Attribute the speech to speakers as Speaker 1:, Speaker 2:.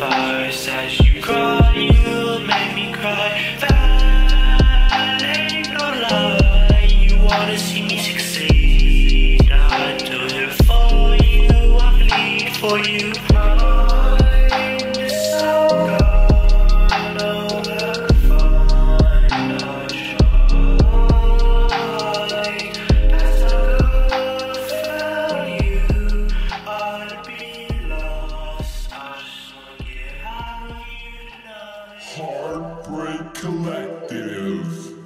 Speaker 1: As you cry, you make me cry. You wanna see me succeed? I do it for you, I bleed for you.
Speaker 2: Collective.